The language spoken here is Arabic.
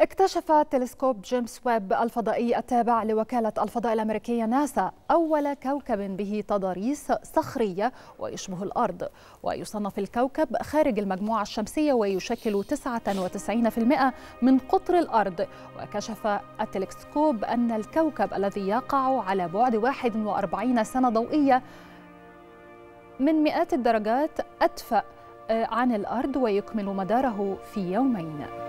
اكتشف تلسكوب جيمس ويب الفضائي التابع لوكالة الفضاء الأمريكية ناسا أول كوكب به تضاريس صخرية ويشبه الأرض. ويصنف الكوكب خارج المجموعة الشمسية ويشكل 99% من قطر الأرض. وكشف التلسكوب أن الكوكب الذي يقع على بعد 41 سنة ضوئية من مئات الدرجات أدفأ آه، عن الأرض ويكمل مداره في يومين.